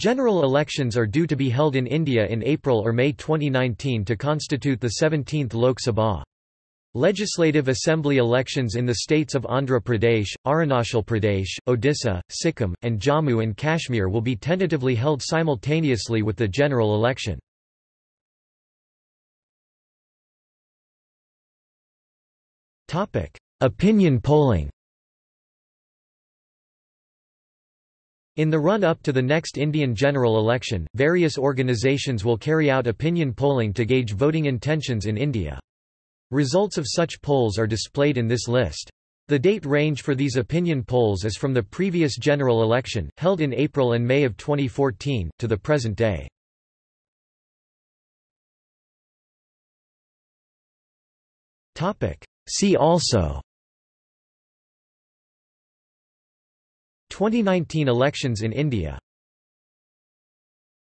General elections are due to be held in India in April or May 2019 to constitute the 17th Lok Sabha. Legislative Assembly elections in the states of Andhra Pradesh, Arunachal Pradesh, Odisha, Sikkim, and Jammu and Kashmir will be tentatively held simultaneously with the general election. Opinion polling In the run-up to the next Indian general election, various organizations will carry out opinion polling to gauge voting intentions in India. Results of such polls are displayed in this list. The date range for these opinion polls is from the previous general election, held in April and May of 2014, to the present day. See also 2019 elections in India